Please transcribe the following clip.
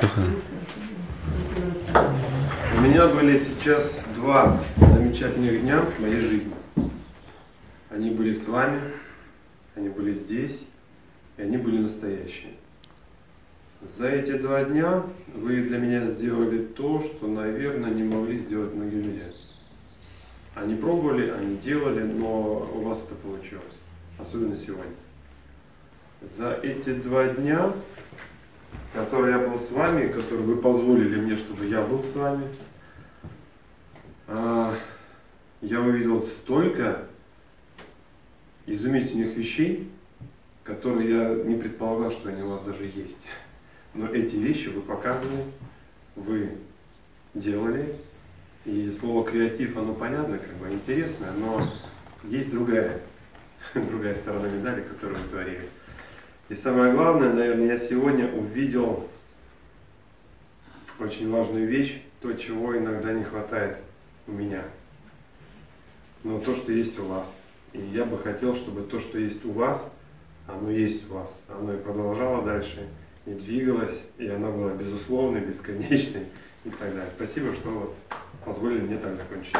Саха. У меня были сейчас два замечательных дня в моей жизни. Они были с вами, они были здесь, и они были настоящие. За эти два дня вы для меня сделали то, что, наверное, не могли сделать многие люди. Они пробовали, они делали, но у вас это получилось. Особенно сегодня. За эти два дня, которые я был с вами, которые вы позволили мне, чтобы я был с вами, а, я увидел столько изумительных вещей, которые я не предполагал, что они у вас даже есть. Но эти вещи вы показывали, вы делали, и слово креатив, оно понятно, как бы интересное, но есть другая, другая сторона медали, которую вы творили. И самое главное, наверное, я сегодня увидел очень важную вещь, то, чего иногда не хватает у меня. Но то, что есть у вас. И я бы хотел, чтобы то, что есть у вас, оно есть у вас. Оно и продолжало дальше, и двигалось, и оно было безусловной, бесконечной и так далее. Спасибо, что вот позволили мне так закончить.